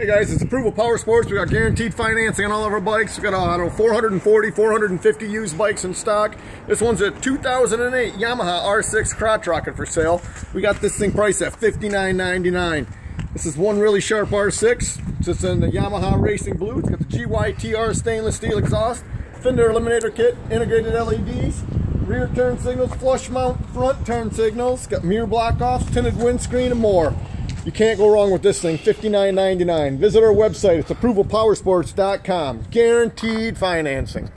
Hey guys, it's Approval Power Sports. We got guaranteed financing on all of our bikes. We got, uh, I don't know, 440, 450 used bikes in stock. This one's a 2008 Yamaha R6 crotch rocket for sale. We got this thing priced at $59.99. This is one really sharp R6. It's in the Yamaha Racing Blue. It's got the GYTR stainless steel exhaust, fender eliminator kit, integrated LEDs, rear turn signals, flush mount front turn signals, got mirror block offs, tinted windscreen, and more. You can't go wrong with this thing, $59.99. Visit our website, it's approvalpowersports.com. Guaranteed financing.